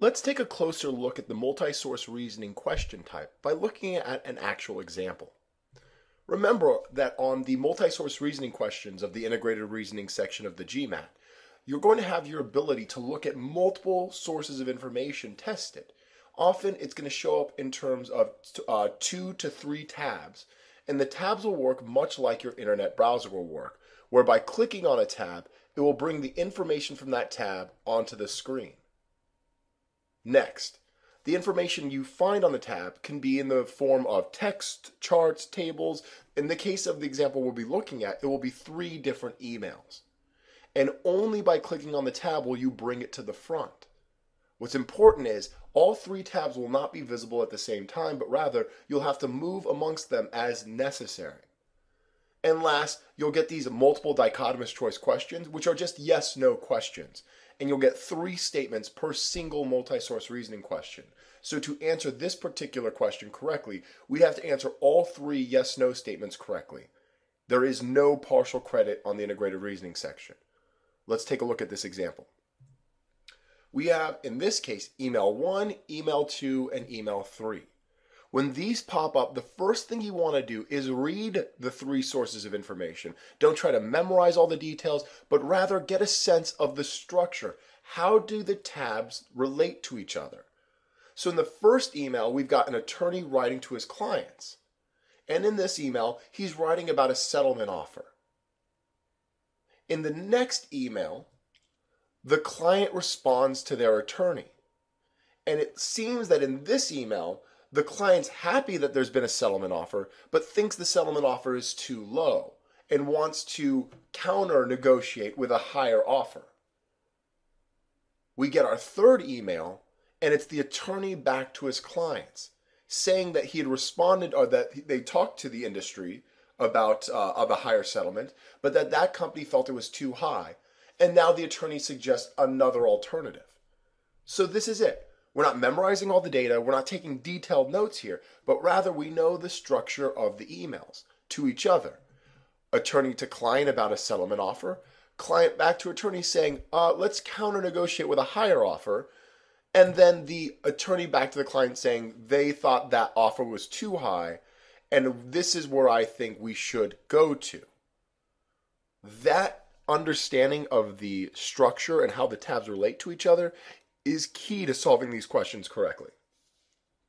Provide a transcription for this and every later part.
Let's take a closer look at the multi-source reasoning question type by looking at an actual example. Remember that on the multi-source reasoning questions of the integrated reasoning section of the GMAT, you're going to have your ability to look at multiple sources of information tested. Often it's going to show up in terms of uh, two to three tabs, and the tabs will work much like your internet browser will work, where by clicking on a tab, it will bring the information from that tab onto the screen. Next, the information you find on the tab can be in the form of text, charts, tables. In the case of the example we'll be looking at, it will be three different emails and only by clicking on the tab will you bring it to the front. What's important is all three tabs will not be visible at the same time, but rather you'll have to move amongst them as necessary. And last, you'll get these multiple dichotomous choice questions, which are just yes no questions. And you'll get three statements per single multi source reasoning question. So to answer this particular question correctly, we'd have to answer all three yes no statements correctly. There is no partial credit on the integrated reasoning section. Let's take a look at this example. We have, in this case, email 1, email 2, and email 3. When these pop up, the first thing you want to do is read the three sources of information. Don't try to memorize all the details, but rather get a sense of the structure. How do the tabs relate to each other? So in the first email, we've got an attorney writing to his clients. And in this email, he's writing about a settlement offer. In the next email, the client responds to their attorney. And it seems that in this email, the client's happy that there's been a settlement offer, but thinks the settlement offer is too low and wants to counter negotiate with a higher offer. We get our third email, and it's the attorney back to his clients saying that he had responded or that they talked to the industry about uh, of a higher settlement, but that that company felt it was too high, and now the attorney suggests another alternative. So this is it. We're not memorizing all the data, we're not taking detailed notes here, but rather we know the structure of the emails to each other. Attorney to client about a settlement offer, client back to attorney saying, uh, let's counter negotiate with a higher offer, and then the attorney back to the client saying they thought that offer was too high and this is where I think we should go to. That understanding of the structure and how the tabs relate to each other is key to solving these questions correctly.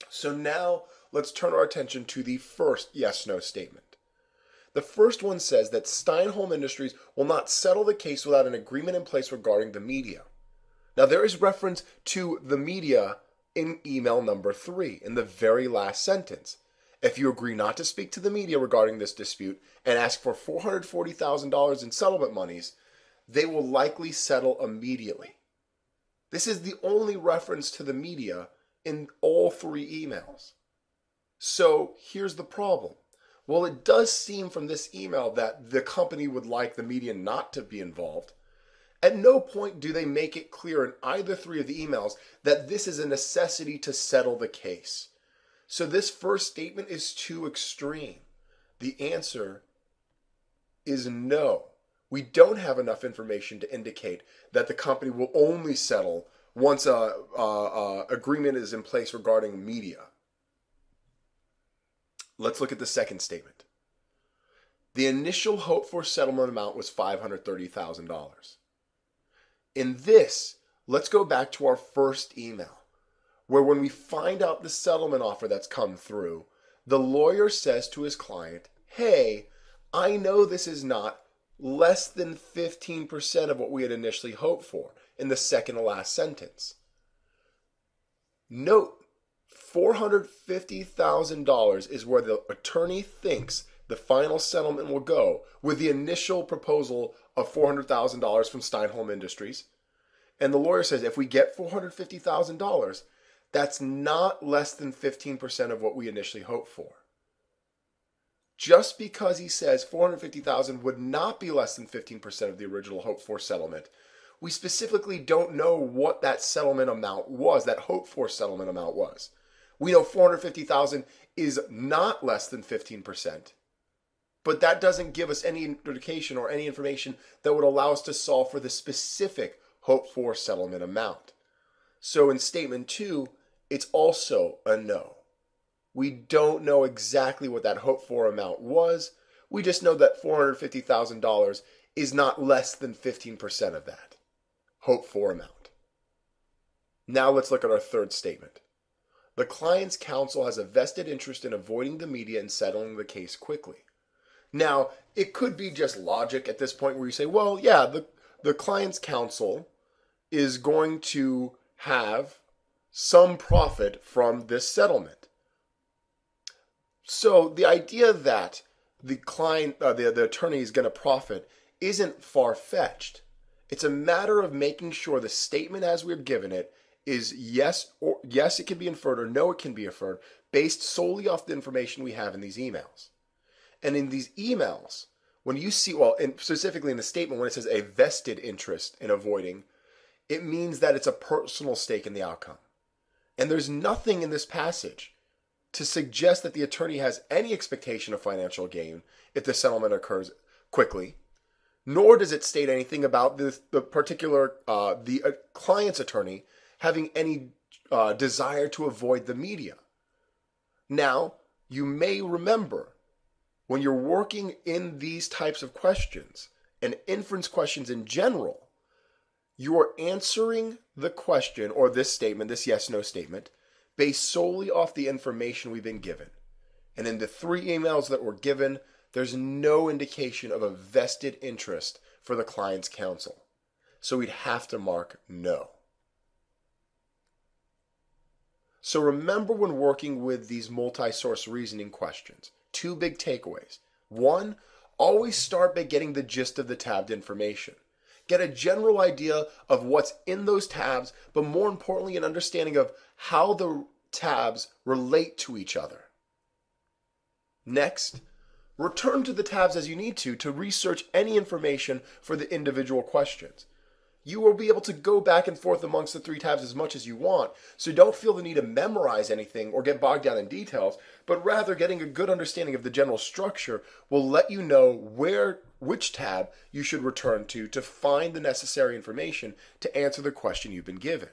So now let's turn our attention to the first yes no statement. The first one says that Steinholm Industries will not settle the case without an agreement in place regarding the media. Now, there is reference to the media in email number three in the very last sentence. If you agree not to speak to the media regarding this dispute and ask for $440,000 in settlement monies, they will likely settle immediately. This is the only reference to the media in all three emails. So here's the problem. Well, it does seem from this email that the company would like the media not to be involved. At no point do they make it clear in either three of the emails that this is a necessity to settle the case. So this first statement is too extreme. The answer is no. We don't have enough information to indicate that the company will only settle once a, a, a agreement is in place regarding media. Let's look at the second statement. The initial hope for settlement amount was $530,000. In this, let's go back to our first email where when we find out the settlement offer that's come through, the lawyer says to his client, Hey, I know this is not less than 15% of what we had initially hoped for in the second to last sentence. Note, $450,000 is where the attorney thinks the final settlement will go with the initial proposal of $400,000 from Steinholm Industries. And the lawyer says if we get $450,000, that's not less than 15% of what we initially hoped for. Just because he says 450,000 would not be less than 15% of the original hoped for settlement, we specifically don't know what that settlement amount was, that hoped for settlement amount was. We know 450,000 is not less than 15%. But that doesn't give us any indication or any information that would allow us to solve for the specific hoped for settlement amount. So in statement two, it's also a no. We don't know exactly what that hoped for amount was. We just know that $450,000 is not less than 15% of that hoped for amount. Now let's look at our third statement. The client's counsel has a vested interest in avoiding the media and settling the case quickly. Now, it could be just logic at this point where you say, well, yeah, the, the client's counsel is going to have some profit from this settlement. So the idea that the client, uh, the, the attorney is going to profit isn't far fetched. It's a matter of making sure the statement as we're given it is yes or yes, it can be inferred or no, it can be inferred based solely off the information we have in these emails. And in these emails, when you see, well, and specifically in the statement, when it says a vested interest in avoiding, it means that it's a personal stake in the outcome. And there's nothing in this passage to suggest that the attorney has any expectation of financial gain if the settlement occurs quickly, nor does it state anything about this, the particular uh, the uh, client's attorney having any uh, desire to avoid the media. Now, you may remember when you're working in these types of questions and inference questions in general, you are answering the question or this statement, this yes no statement, based solely off the information we've been given. And in the three emails that were given, there's no indication of a vested interest for the client's counsel. So we'd have to mark no. So remember when working with these multi source reasoning questions, two big takeaways. One, always start by getting the gist of the tabbed information. Get a general idea of what's in those tabs, but more importantly, an understanding of how the tabs relate to each other. Next, return to the tabs as you need to to research any information for the individual questions you will be able to go back and forth amongst the three tabs as much as you want. So don't feel the need to memorize anything or get bogged down in details, but rather getting a good understanding of the general structure will let you know where which tab you should return to to find the necessary information to answer the question you've been given.